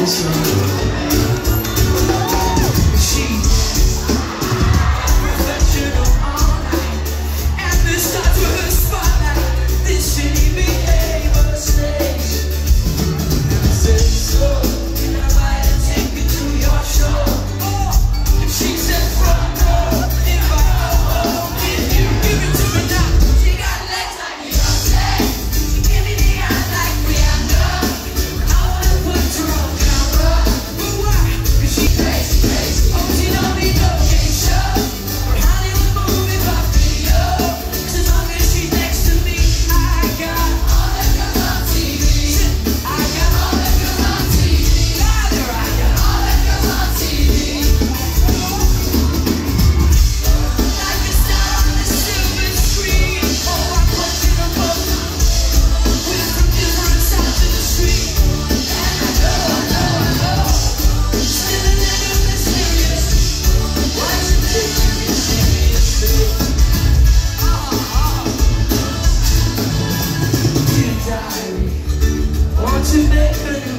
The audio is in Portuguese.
descansando. She made